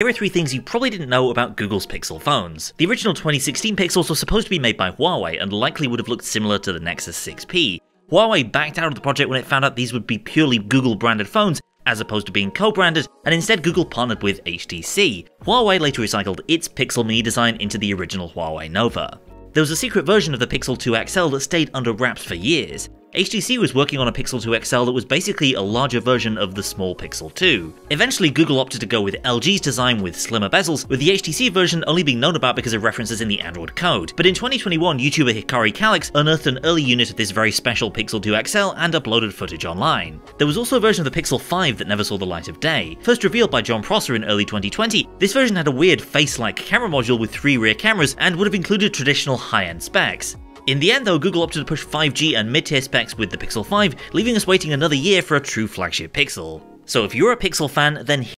Here are three things you probably didn't know about Google's Pixel phones. The original 2016 Pixels were supposed to be made by Huawei and likely would have looked similar to the Nexus 6P. Huawei backed out of the project when it found out these would be purely Google branded phones as opposed to being co-branded, and instead Google partnered with HTC. Huawei later recycled its Pixel Mini design into the original Huawei Nova. There was a secret version of the Pixel 2 XL that stayed under wraps for years. HTC was working on a Pixel 2 XL that was basically a larger version of the small Pixel 2. Eventually, Google opted to go with LG's design with slimmer bezels, with the HTC version only being known about because of references in the Android code. But in 2021, YouTuber Hikari Calyx unearthed an early unit of this very special Pixel 2 XL and uploaded footage online. There was also a version of the Pixel 5 that never saw the light of day. First revealed by Jon Prosser in early 2020, this version had a weird face-like camera module with three rear cameras and would have included traditional high-end specs. In the end though, Google opted to push 5G and mid-tier specs with the Pixel 5, leaving us waiting another year for a true flagship Pixel. So if you're a Pixel fan, then